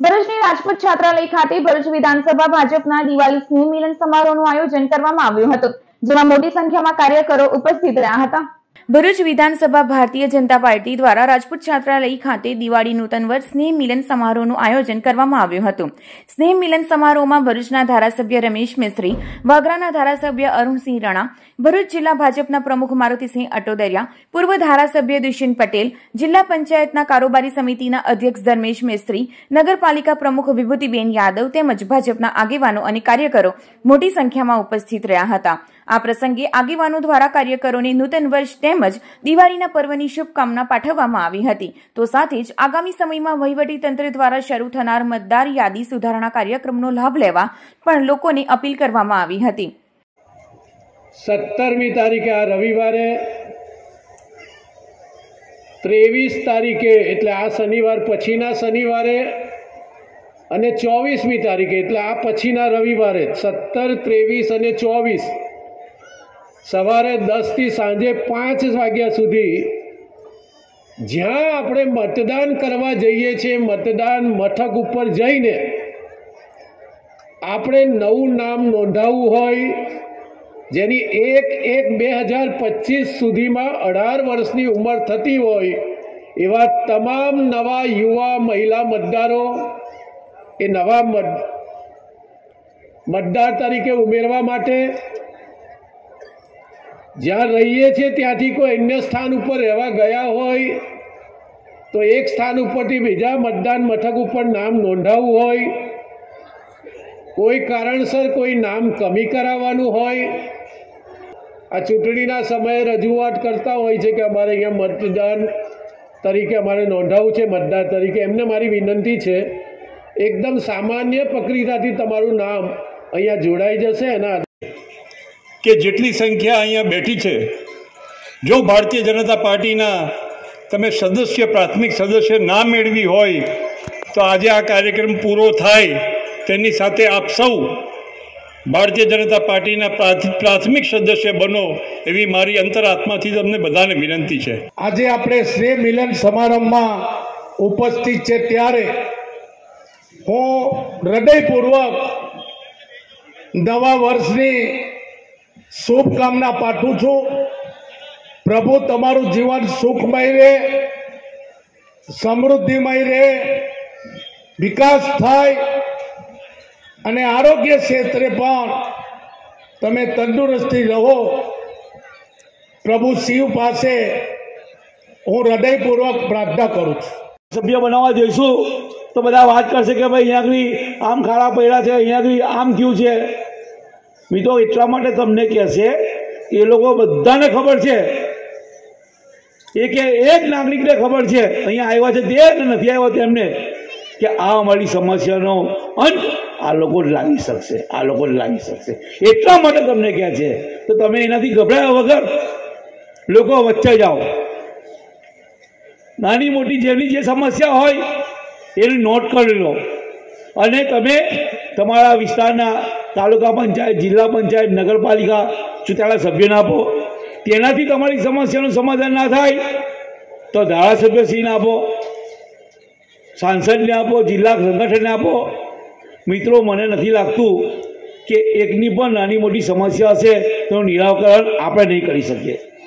ભરૂચની રાજપૂત છાત્રાલય ખાતે ભરૂચ વિધાનસભા ભાજપના દિવાળી સ્નેહ મિલન સમારોહનું આયોજન કરવામાં આવ્યું હતું, જેમાં મોટી સંખ્યામાં કાર્યકરો ઉપસ્થિત રહ્યા હતા. ભરૂચ વિધાનસભા ભારતીય જનતા પાર્ટી દ્વારા રાજપૂત છાત્રાલય ખાતે દિવાળી નૂતન વર્ષ સ્નેહ મિલન સમારોહનું આયોજન કરવામાં આવ્યું હતું. સ્નેહ મિલન સમારોહમાં ભરૂચના ધારાસભ્ય રમેશ મિસ્ત્રી, વાગરાના ધારાસભ્ય અરુણસિંહ રણા, ભરૂચ જિલ્લા ભાજપના પ્રમુખ મારુતિસિંહ અટોદરિયા, પૂર્વ ધારાસભ્ય દુષ્યંત પટેલ, જિલ્લા પંચાયતના કારોબારી સમિતિના અધ્યક્ષ ધર્મેશ મિસ્ત્રી, નગરપાલિકા પ્રમુખ વિભૂતિબેન યાદવ તેમજ ભાજપના આગેવાનો અને કાર્યકરો મોટી સંખ્યામાં ઉપસ્થિત રહ્યા હતા. આ પ્રસંગે આગેવાનો દ્વારા કાર્યકરોને નૂતન વર્ષ તેમજ દિવાળીના પર્વની શુભકામના પાઠવવામાં આવી હતી. તો સાથે જ આગામી સમયમાં વહીવટી તંત્ર દ્વારા શરૂ થનાર મતદાર યાદી સુધારણા કાર્યક્રમનો લાભ લેવા પણ લોકોને અપીલ કરવામાં આવી હતી. સત્તરમી તારીખે આ રવિવારે ત્રેવીસ તારીખે એટલે આ શનિવાર પછીના શનિવારે અને ચોવીસમી તારીખે એટલે આ પછીના રવિવારે સત્તર, ત્રેવીસ અને ચોવીસ સવારે દસથી સાંજે પાંચ વાગ્યા સુધી જ્યાં આપણે મતદાન કરવા જઈએ છીએ, મતદાન મથક ઉપર જઈને આપણે નવું નામ નોંધાવવું હોય, જેની એક એક બે હજાર પચીસ સુધીમાં અઢાર વર્ષની ઉંમર થતી હોય, એવા તમામ નવા યુવા મહિલા મતદારો એ નવા મત, મતદાર તરીકે ઉમેરવા માટે જ્યાં રહીએ છીએ ત્યાંથી કોઈ અન્ય સ્થાન ઉપર રહેવા ગયા હોય, તો એક સ્થાન ઉપરથી બીજા મતદાન મથક ઉપર નામ નોંધાવવું હોય, કોઈ કારણસર કોઈ નામ કમી કરાવવાનું હોય. આ ચૂંટણીના સમયે રજૂઆત કરતા હોય છે કે અમારે અહીંયા મતદાન તરીકે અમારે નોંધાવવું છે, મતદાર તરીકે. એમને મારી વિનંતી છે, એકદમ સામાન્ય પ્રક્રિયાથી તમારું નામ અહીંયા જોડાઈ જશે, એના કે જેટલી સંખ્યા અહીંયા બેઠી છે, જો ભારતીય જનતા પાર્ટીના તમે સદસ્ય, પ્રાથમિક સદસ્ય ના મેળવી હોય, તો આજે આ કાર્યક્રમ પૂરો થાય તેની સાથે આપ સૌ ભારતીય જનતા પાર્ટીના પ્રાથમિક સદસ્ય બનો એવી મારી અંતરાત્માથી તમને બધાને વિનંતી છે. આજે આપણે શ્રી મિલન સમારંભમાં ઉપસ્થિત છે ત્યારે હું હૃદયપૂર્વક નવા વર્ષની શુભકામના પાઠવું છું. પ્રભુ, તમારું જીવન સુખમય રહે, સમૃદ્ધિમય રહે, વિકાસ થાય અને આરોગ્ય ક્ષેત્રે પણ તમે તંદુરસ્તી રહો. પ્રભુ, શિવ પાસે હું હૃદયપૂર્વક પ્રાર્થના કરું છું. સભ્ય બનાવવા જઈશું, તો બધા વાત કરશે કે ભાઈ, અહીંયા આમ ખાડા પડ્યા છે, અહીંયા આમ થયું છે. મિત્રો એટલા માટે તમને કહેશે એ લોકો બધાને ખબર છે. એ કે એક નાગરિકને ખબર છે. અહીંયા આવ્યા છે તે નથી આવ્યા તેમને કે આ અમારી સમસ્યાનો અંત આ લોકો લાગી શકશે, આ લોકો લાગી શકશે. એટલા માટે તમને કહે છે. તો તમે એનાથી ગભરાયા વગર લોકો વચ્ચે જાઓ. નાની મોટી જેની જે સમસ્યા હોય એની નોટ કરી લો. અને તમે તમારા વિસ્તારના તાલુકા પંચાયત, જિલ્લા પંચાયત, નગરપાલિકા ચૂંટાયેલા સભ્યોને આપો. તેનાથી તમારી સમસ્યાનું સમાધાન ના થાય તો ધારાસભ્યશ્રીને આપો, સાંસદને આપો, જિલ્લા સંગઠનને આપો. મિત્રો, મને નથી લાગતું કે એકની પણ નાની મોટી સમસ્યા હશે તેનું નિરાકરણ આપણે નહીં કરી શકીએ.